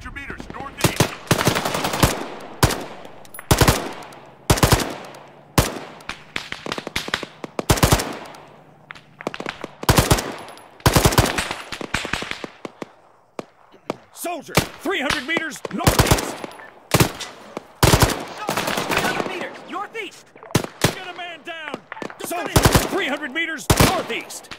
300 meters northeast. Soldier, 300 meters northeast. Soldier, 300 meters northeast. Get a man down. Soldier, 300 meters northeast.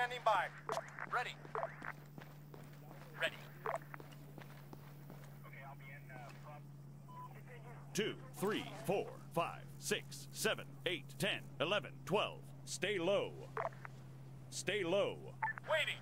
Standing by. Ready. Ready. Uh, Two, three, four, five, six, seven, eight, ten, eleven, twelve. Stay low. Stay low. Waiting.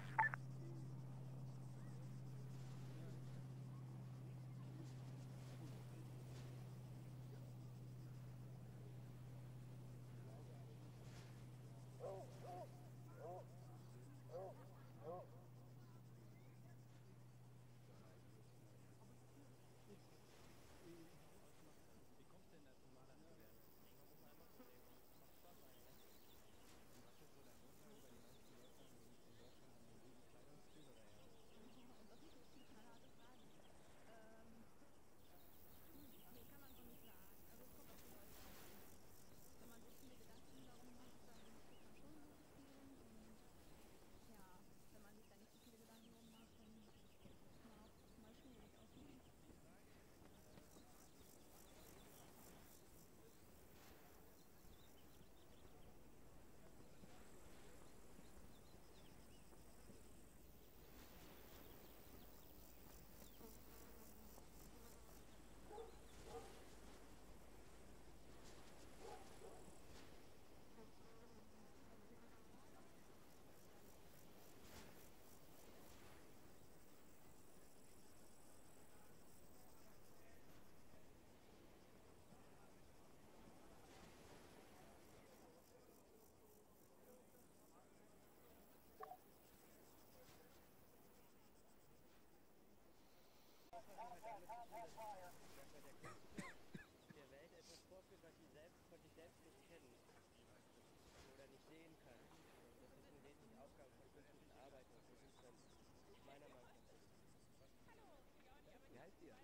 Hallo, Wie heißt ihr?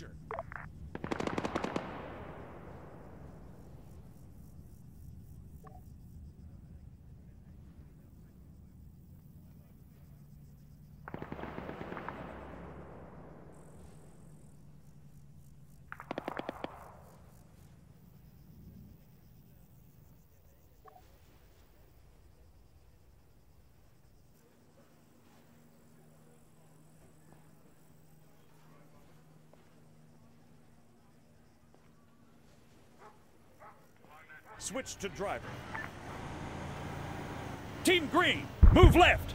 Danger! Switch to driver. Team Green, move left!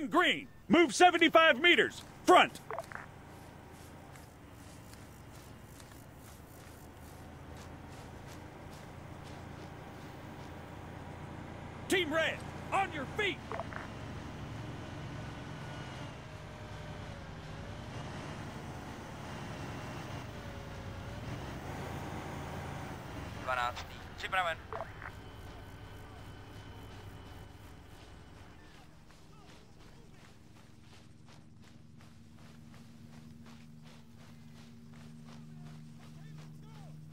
Team Green, move 75 meters! Front! Team Red, on your feet! Připraven.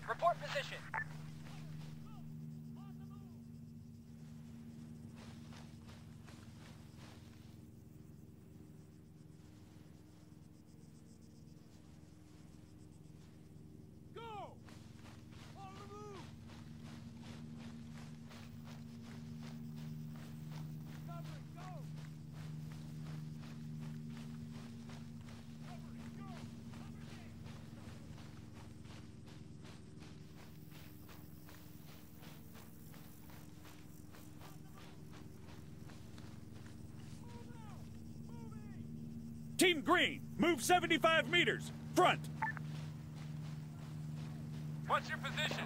Report position. Go! On the move! Cover it, go! Cover it, go! Cover it! Team Green, move 75 meters! Front! What's your position?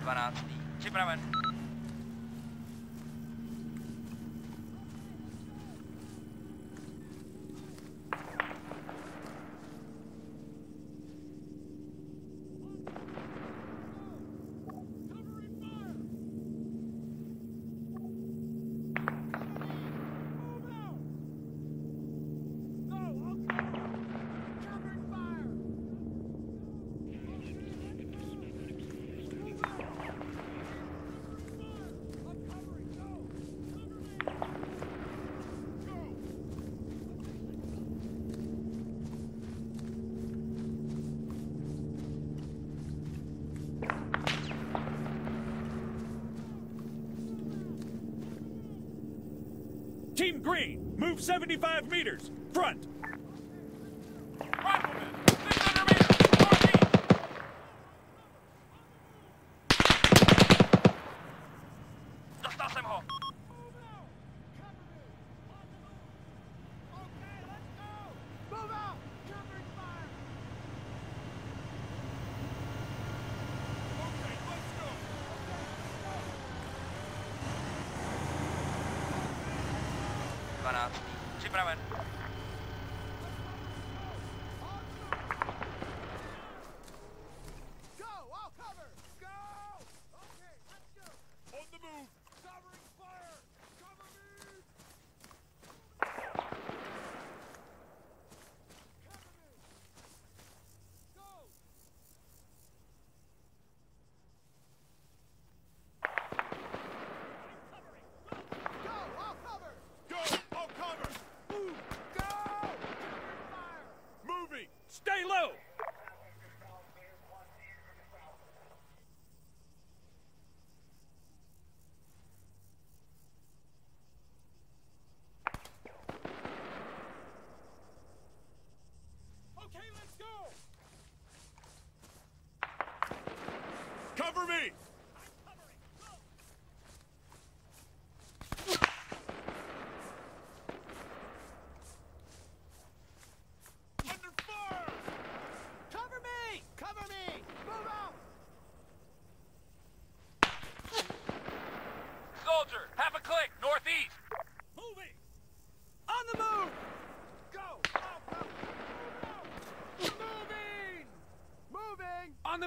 Dvanáctý. Připraven. Team Green, move 75 meters!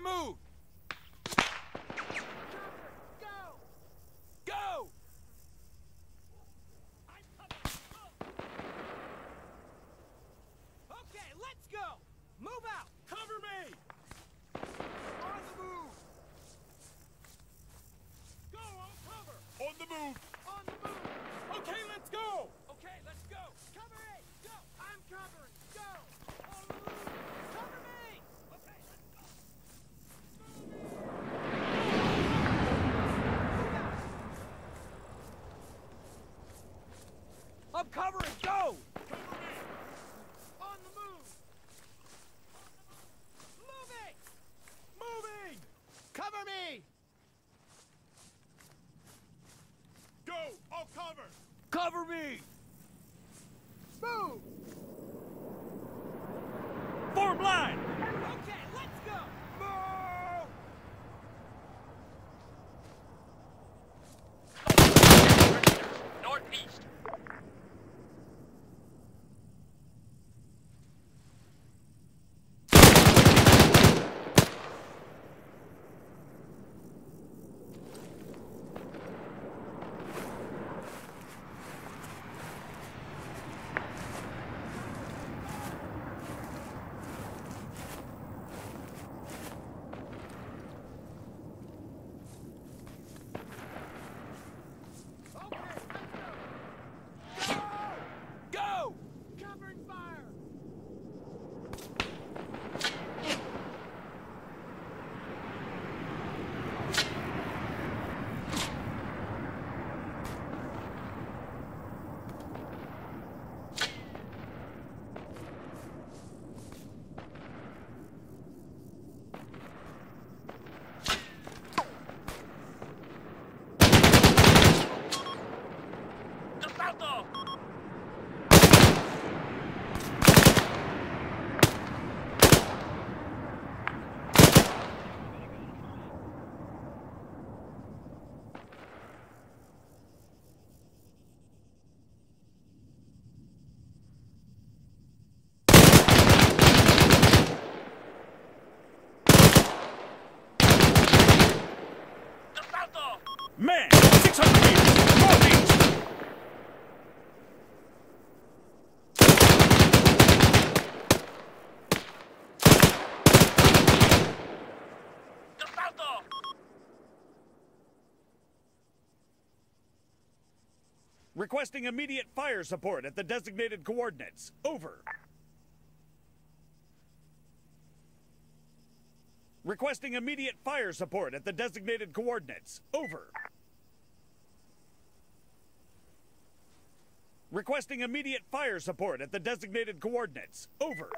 move. I'm covering! Go! Requesting immediate fire support at the designated coordinates. Over. Requesting immediate fire support at the designated coordinates. Over. Requesting immediate fire support at the designated coordinates. Over.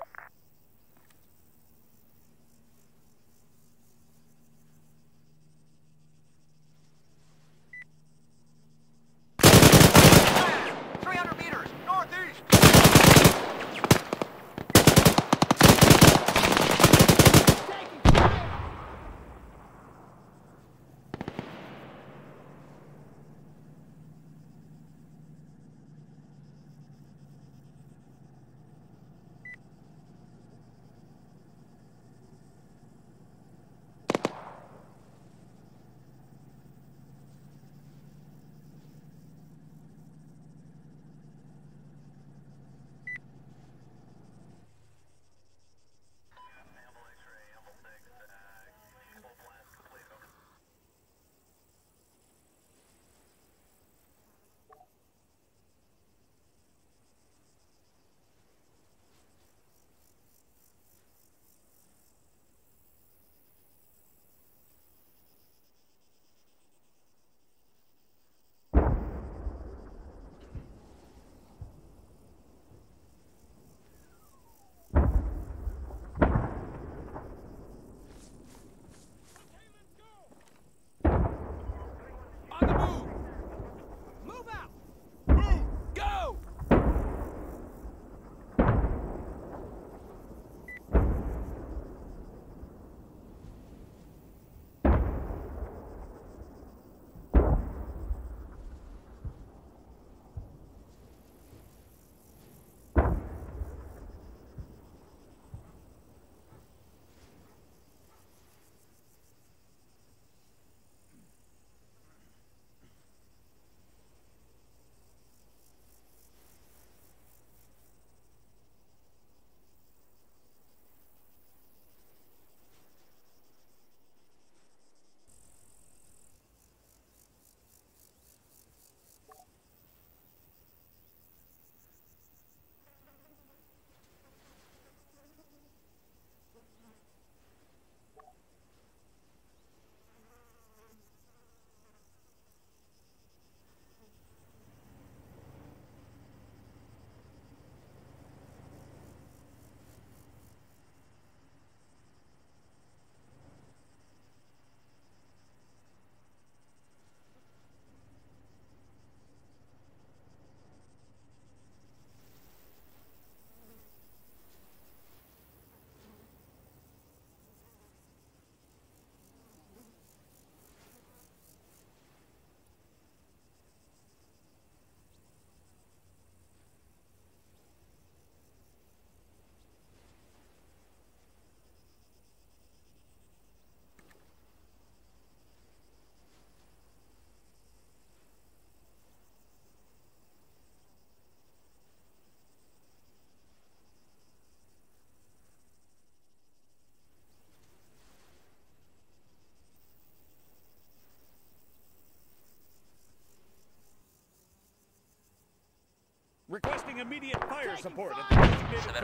Immediate fire support. at the designated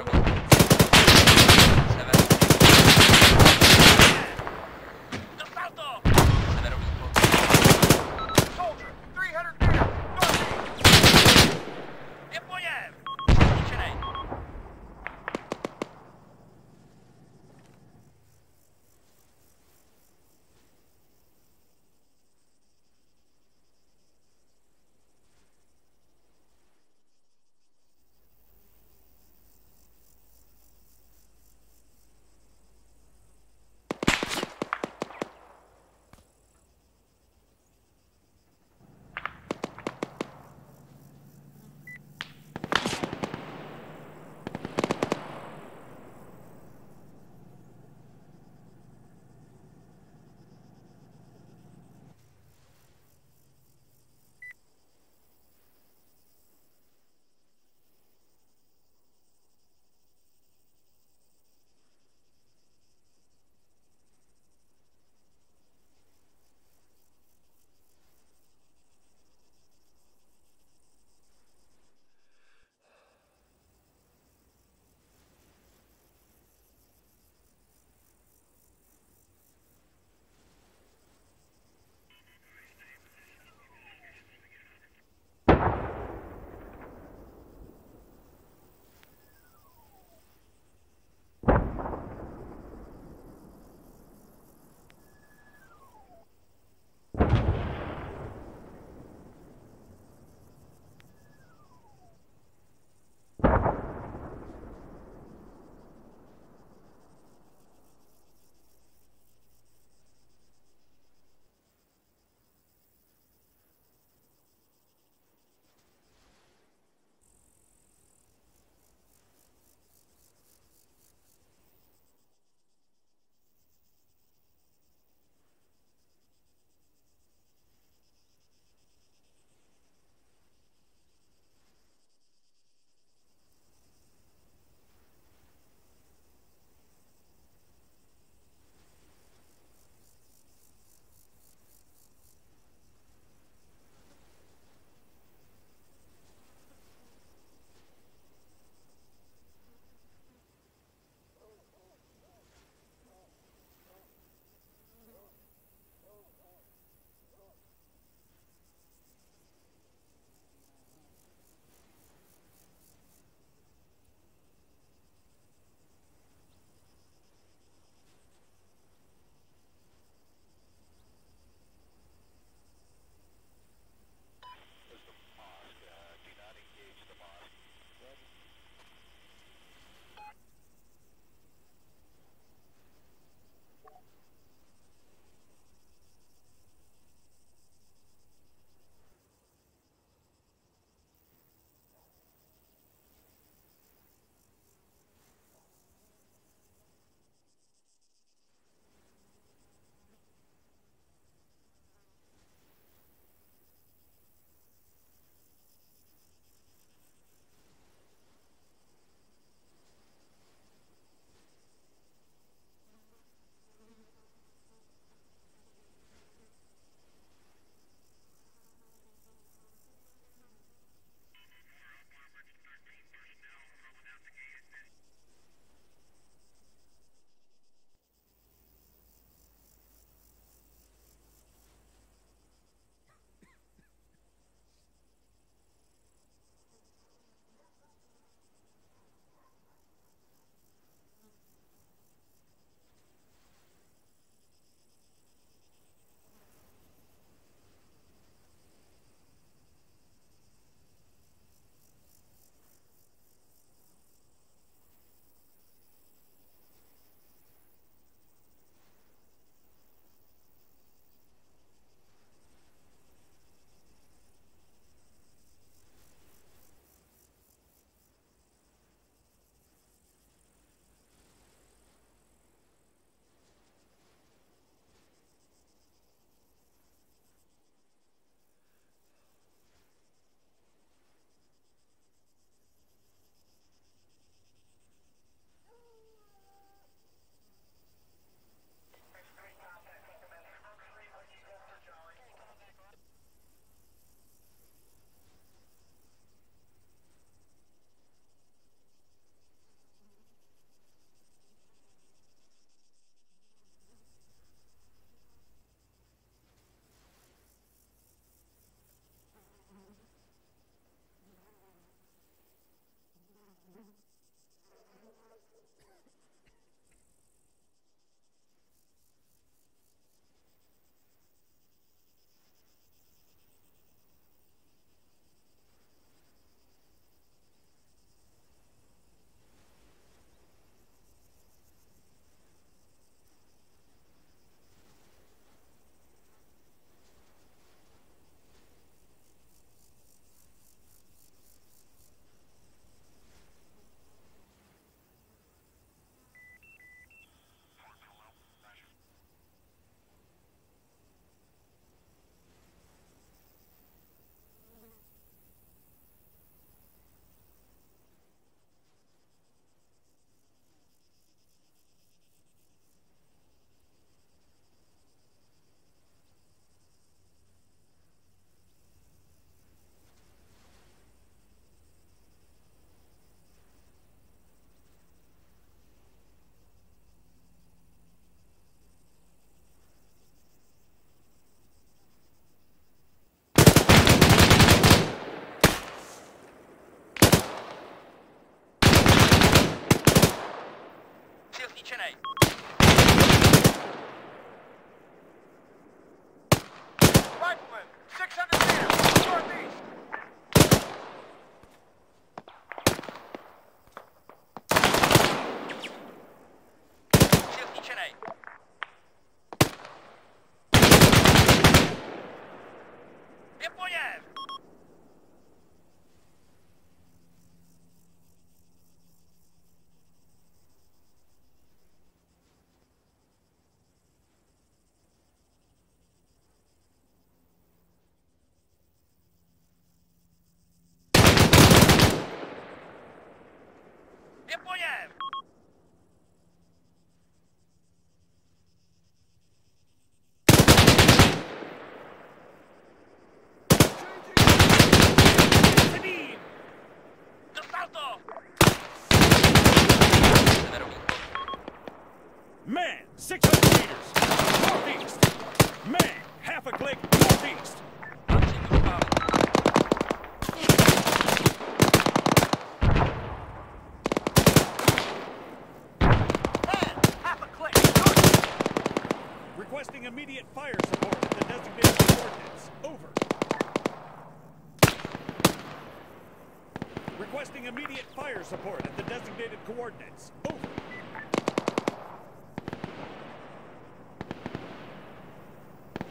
support at the designated coordinates. Over.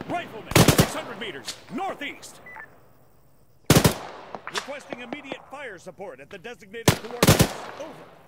Rifleman, 600 meters, northeast. Requesting immediate fire support at the designated coordinates. Over.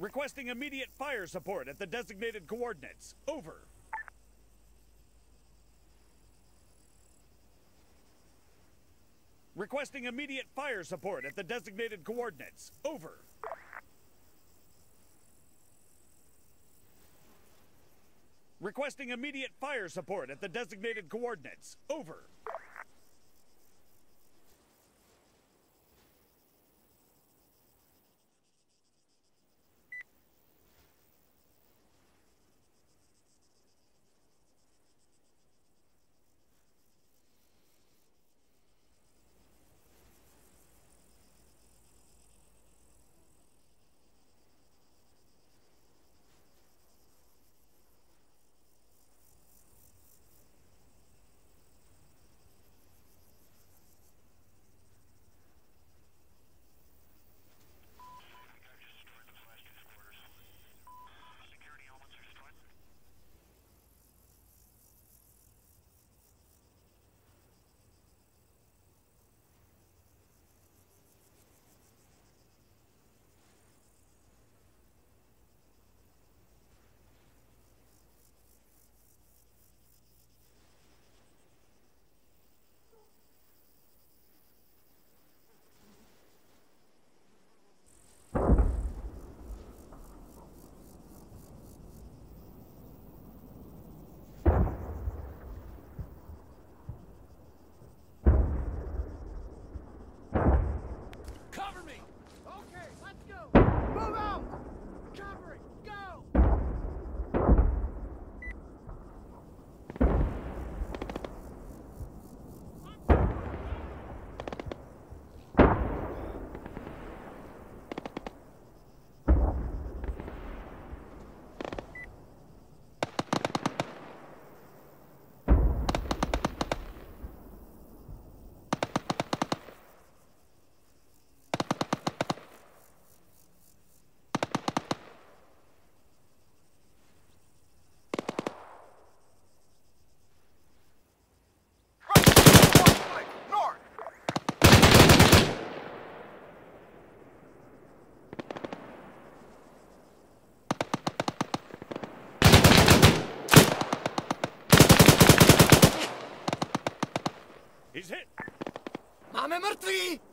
Requesting immediate fire support at the designated coordinates. Over. Requesting immediate fire support at the designated coordinates. Over. Requesting immediate fire support at the designated coordinates. Over. Máme mrtvý!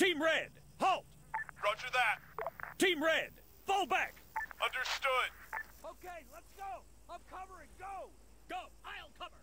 Team Red, halt! Roger that. Team Red, fall back! Understood. Okay, let's go! I'm covering! Go! Go! I'll cover!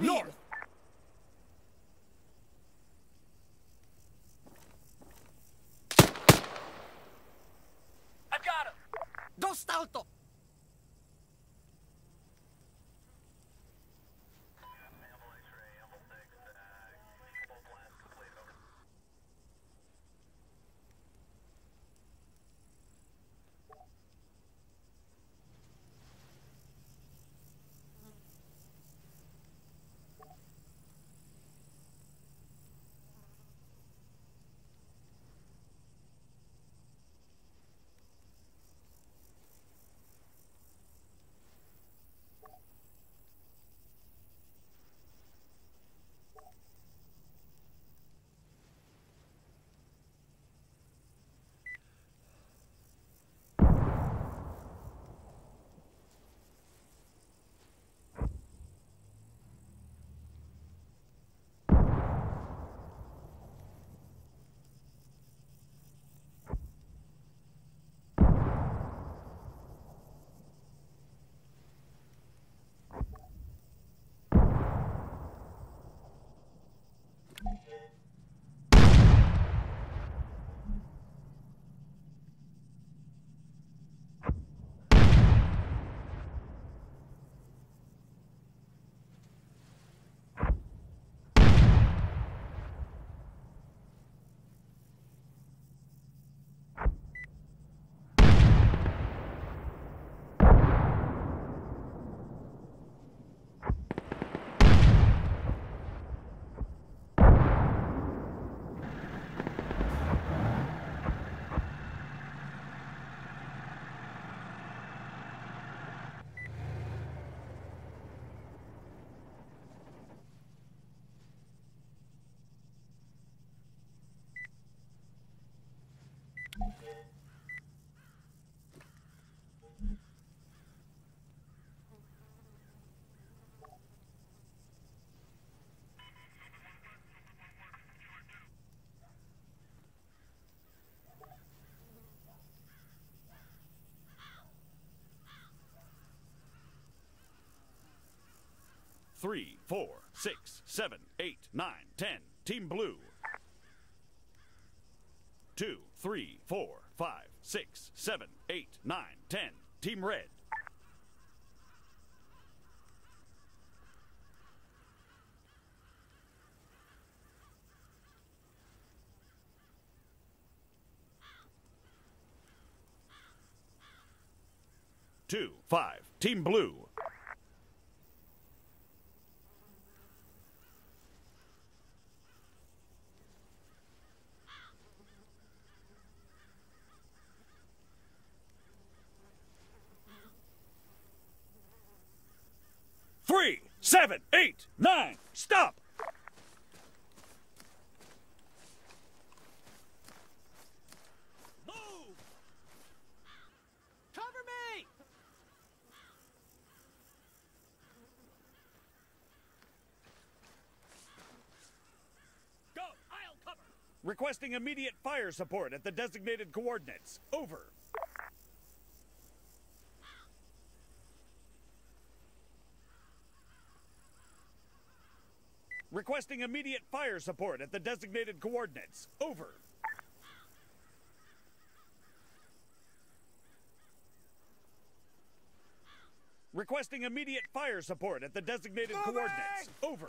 North! Three, four, six, seven, eight, nine, ten. Team Blue. Two, three, four, five, six, seven, eight, nine, ten. Team Red. Two, five. Team Blue. Three, seven, eight, nine. Stop! Move! Cover me! Go! I'll cover! Requesting immediate fire support at the designated coordinates. Over. Requesting immediate fire support at the designated coordinates. Over. Requesting immediate fire support at the designated coordinates. Over.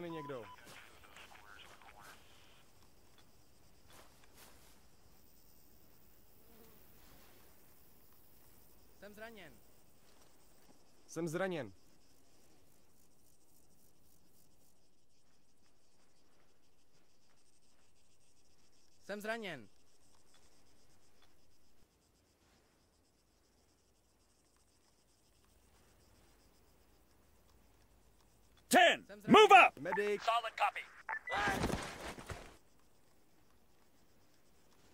mi někdo. Jsem zraněn. Jsem zraněn. Jsem zraněn. Ten! Move up! Medic. Solid copy.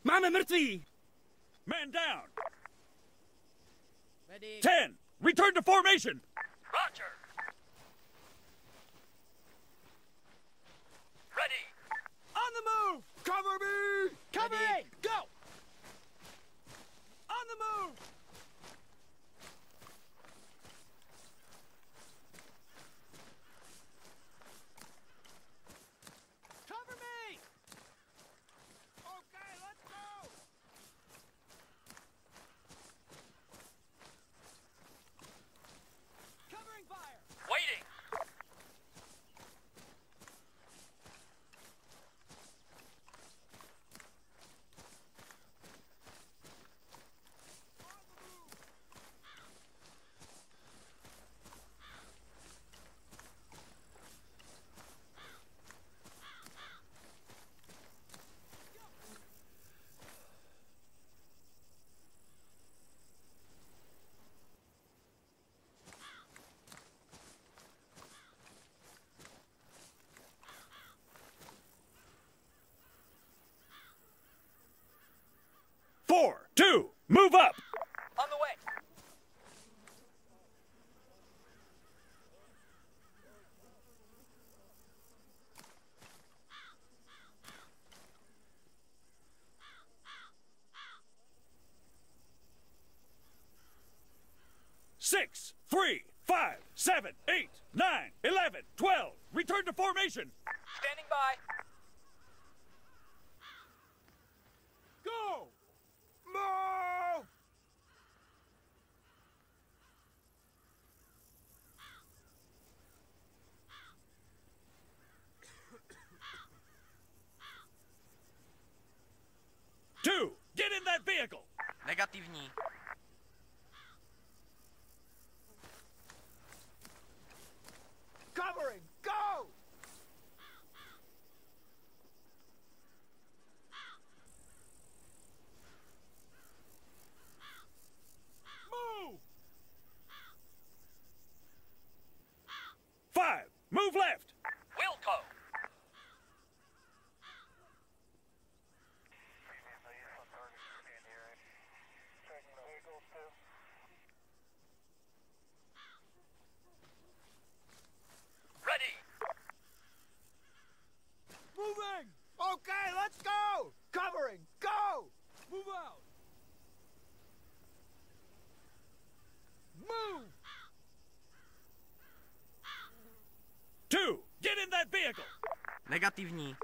Mamy mrtwi! Man down! Medic. Ten! Return to formation! Roger! Ready! On the move! Cover me! Cover Medic. me! Go! On the move! negativní.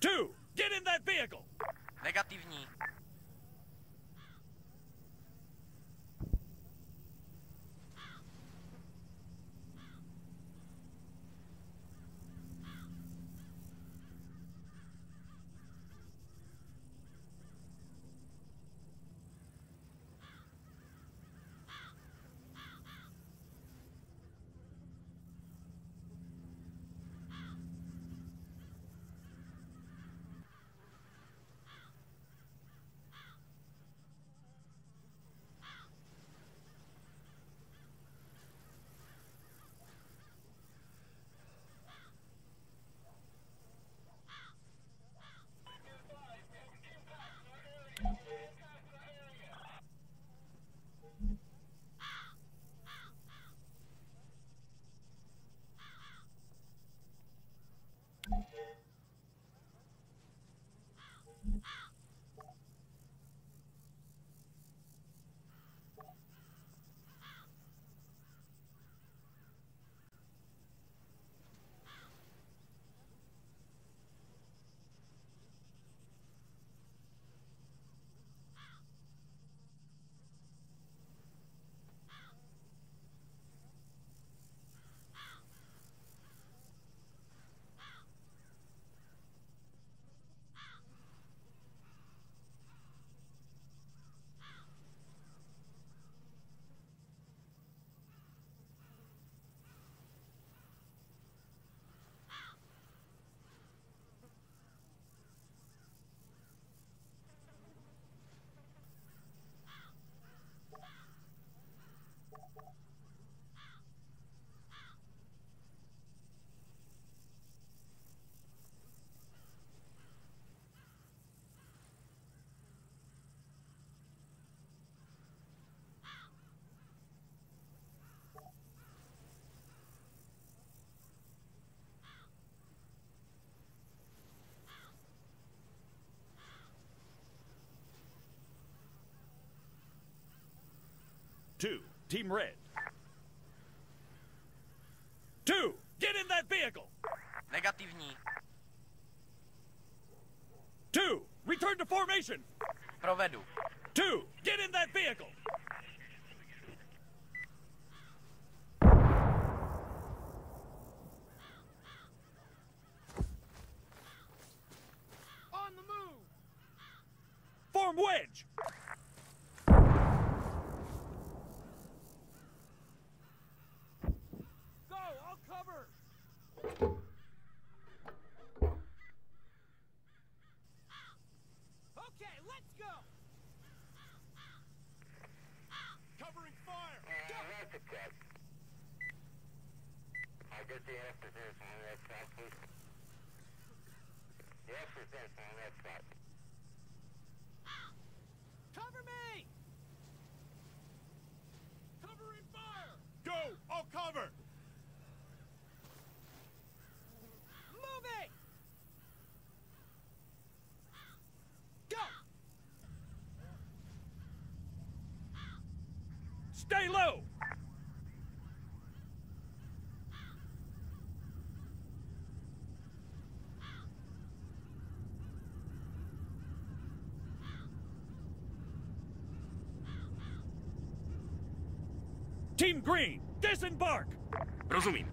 Two, get in that vehicle! Negativní. Two, Team Red. Two, get in that vehicle! Negativní. Two, return to formation! Provedu. Two, get in that vehicle! On the move! Form wedge! Go! I'll cover! Okay, let's go! Covering fire! I get the afternoon on that side, please. The afternoon on that side. Cover me! Covering fire! Go! I'll cover! Moving! Go! Stay low! Team Green, disembark! Rozumím.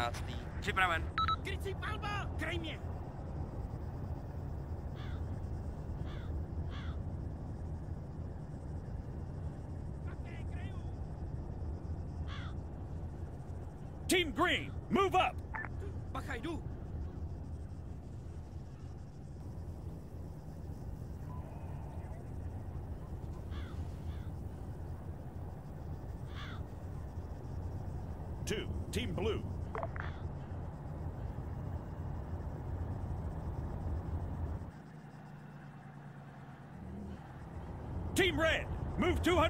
13. Připraven. Krycí palba! Kraj mě!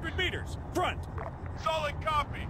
100 meters, front. Solid copy.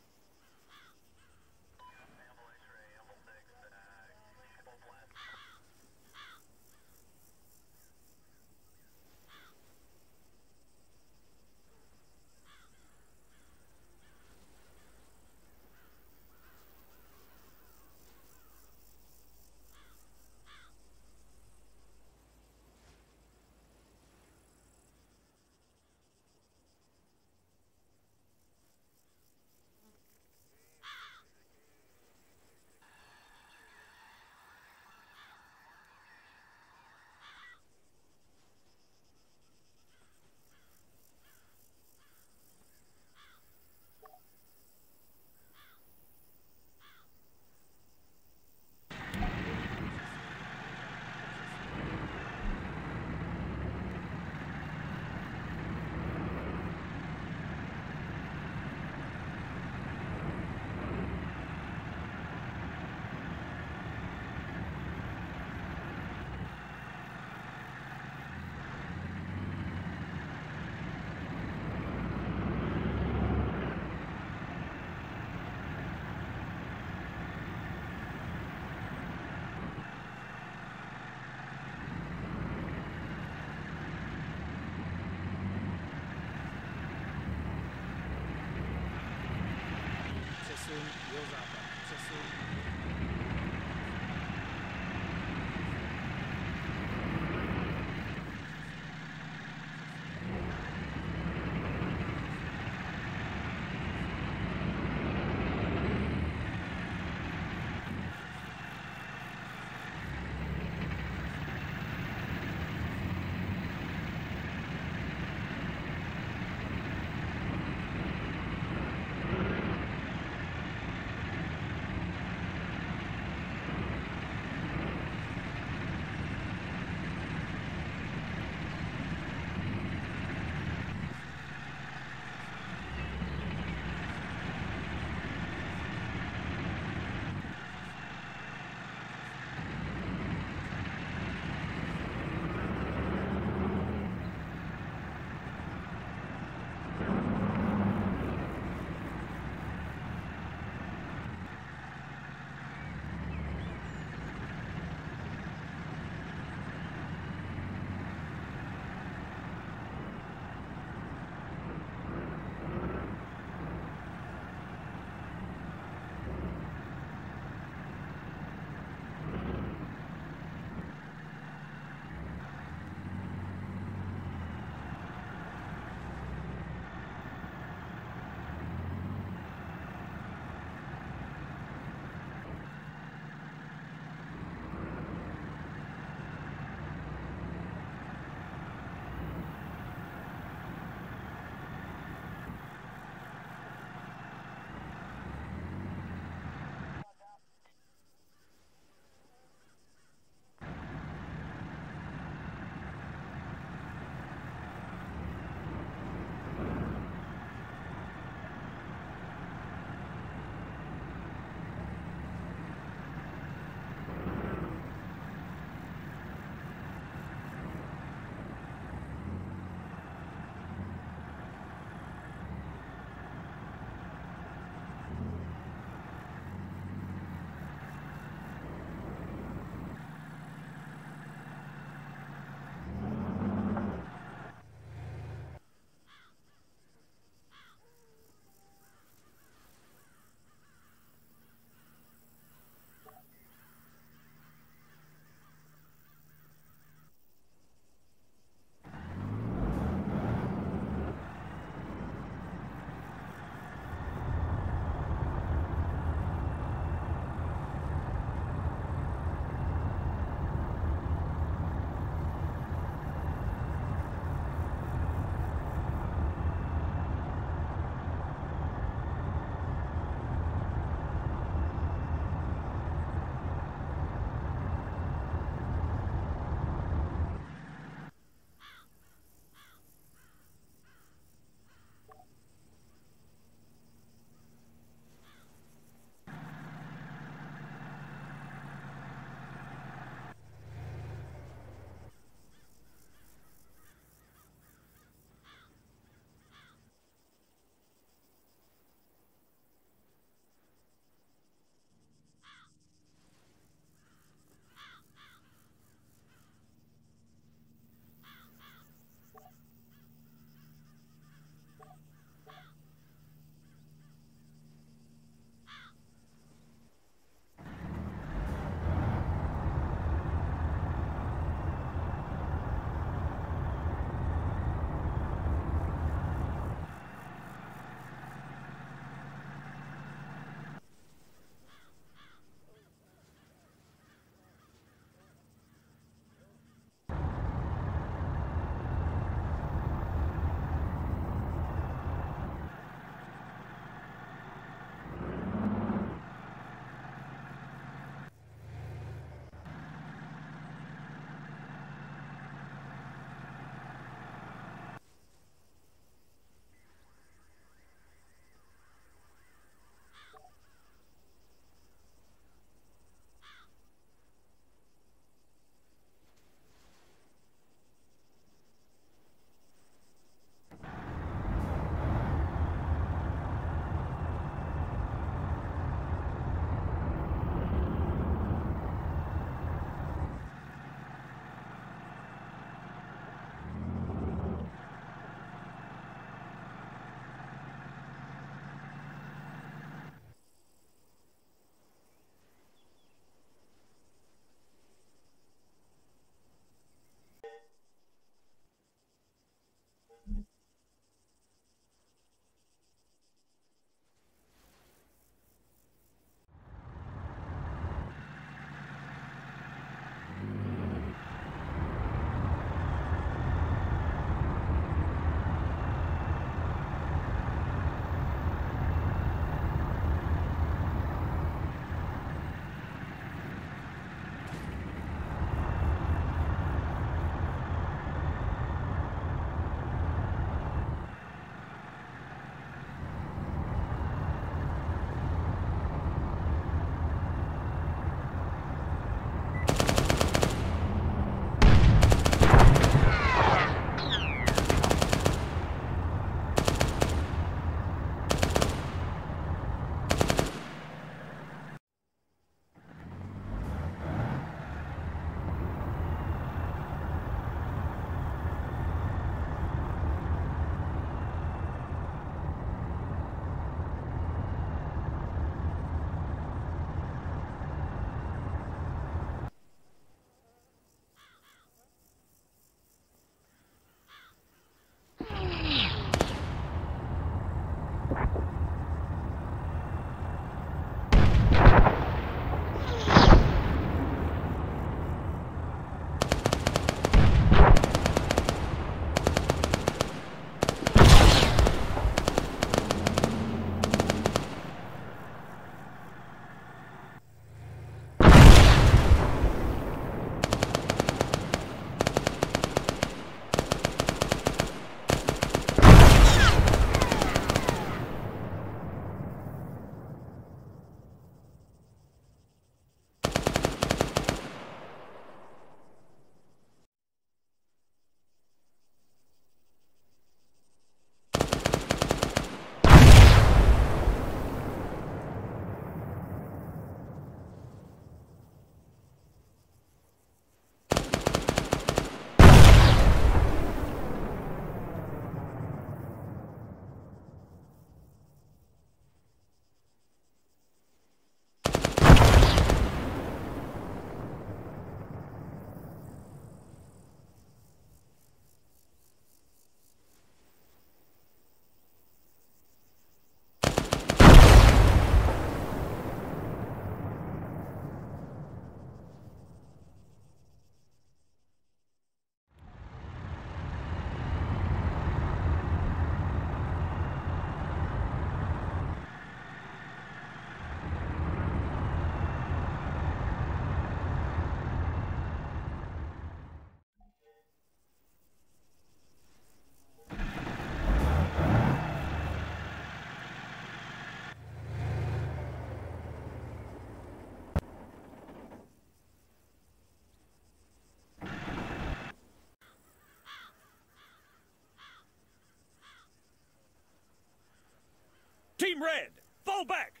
Team Red, fall back!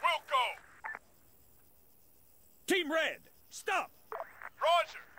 We'll. Team Red, stop! Roger.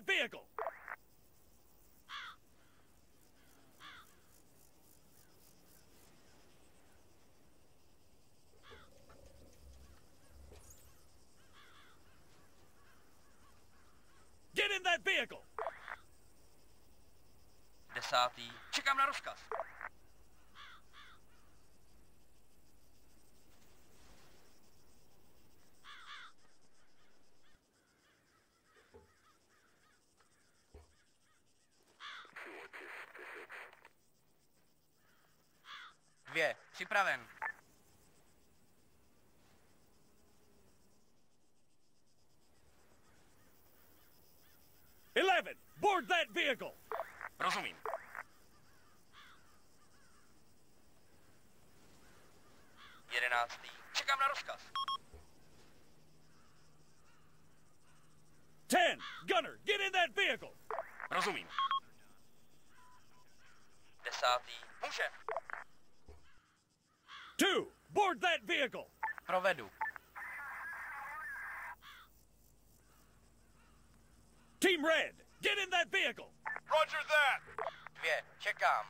That vehicle! Get in that vehicle! Desátý. Čekám na rozkaz. Připraven. Eleven, board that vehicle! Rozumím. Jedenáctý. Čekám na rozkaz. Ten, gunner, get in that vehicle! Rozumím. Desátý. Můžem. Two, board that vehicle! Provedu. Team Red, get in that vehicle! Roger that! Dvě. Čekám.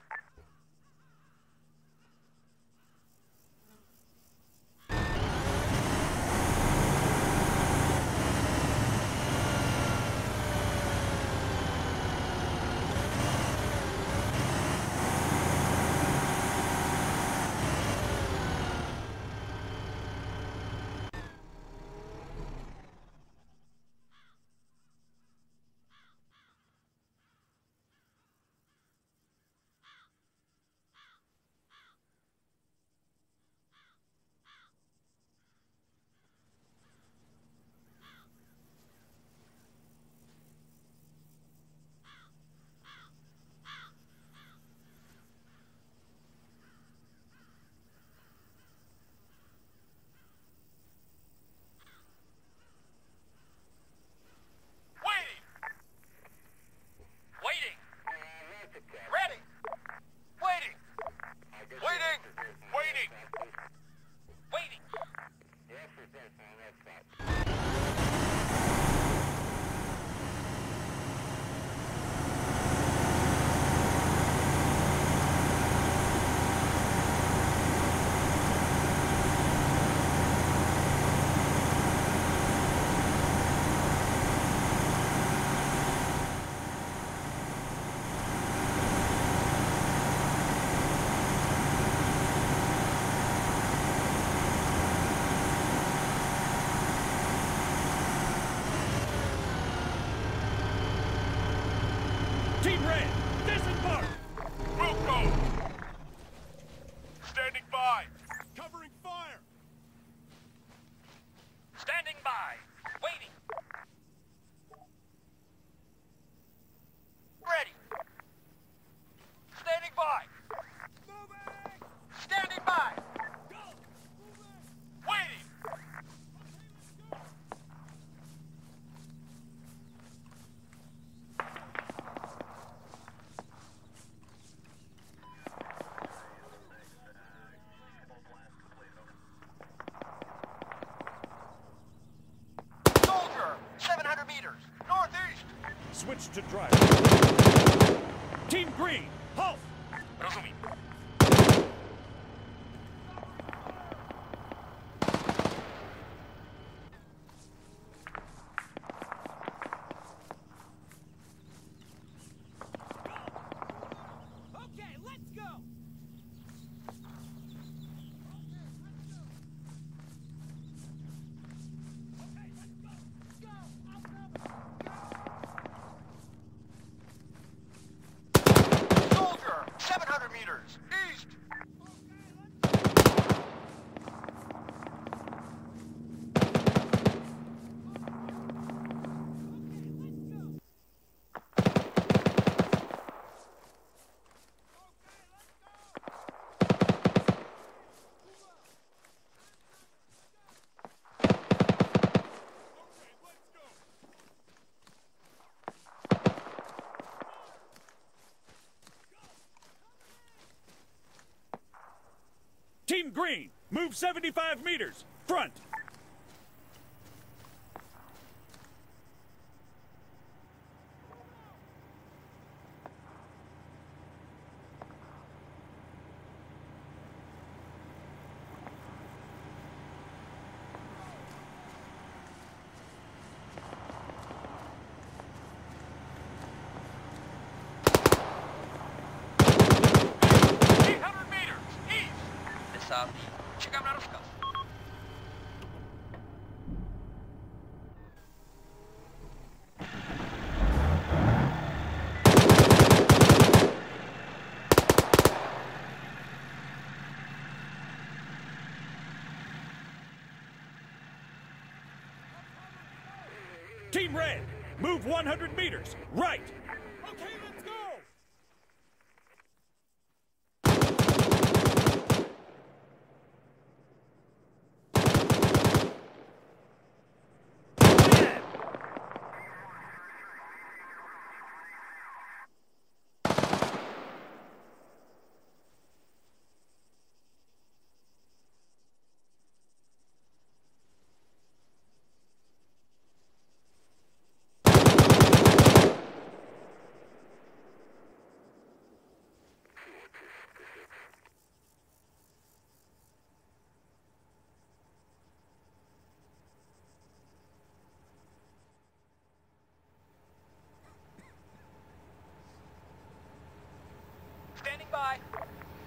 To driver. Team Green, halt! Rozumím. Okay, let's go! Okay, let's go! Go! I'll cover! Soldier! 700 meters! East! Team Green, move 75 meters. Front. Team Red, move 100 meters. Right. Okay, let's go! Standing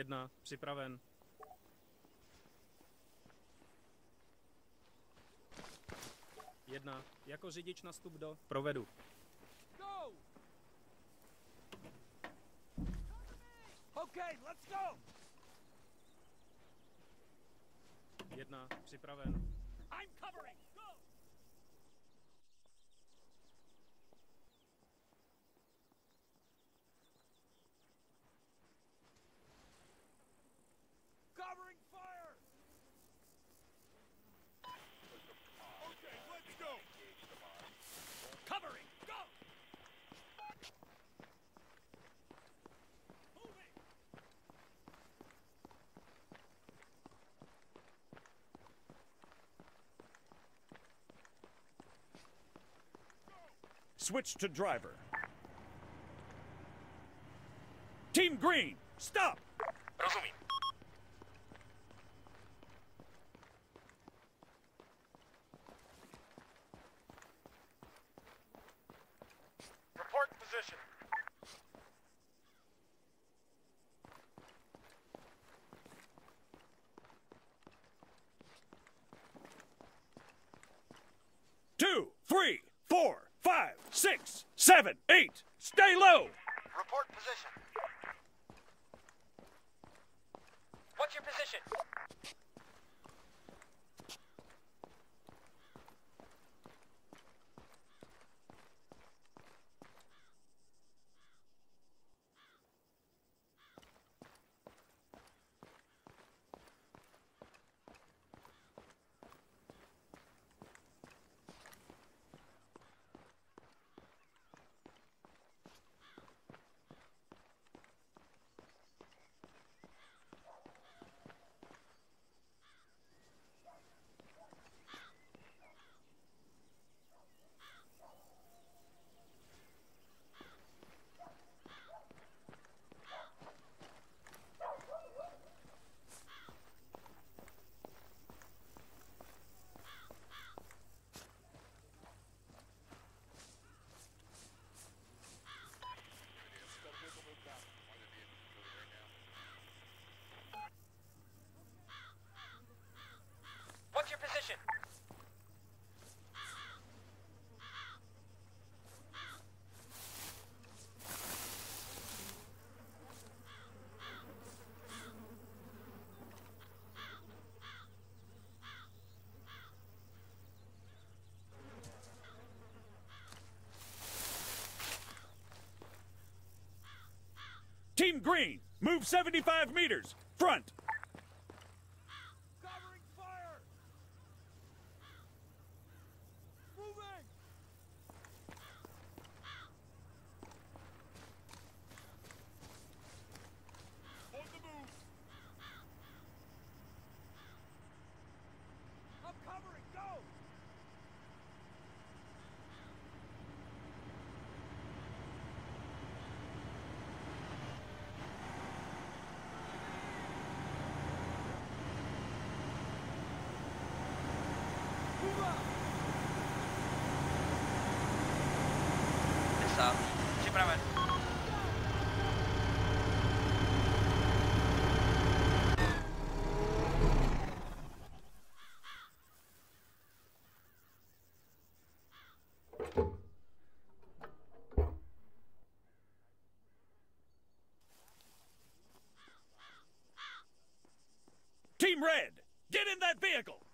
Jedna, připraven. Jedna, jako řidič na vstup do... Provedu. Go! Okay, let's go! Jedna, připraven. I'm! Switch to driver. Team Green, stop! Rozumím. Report position. Two, three, four, five, seven, eight. Stay low. Report position. What's your position? Green, move 75 meters. Front. Covering fire! Moving! On the move. I'm covering! Go! Move up! Desátý. Připraven. Team Red, get in that vehicle.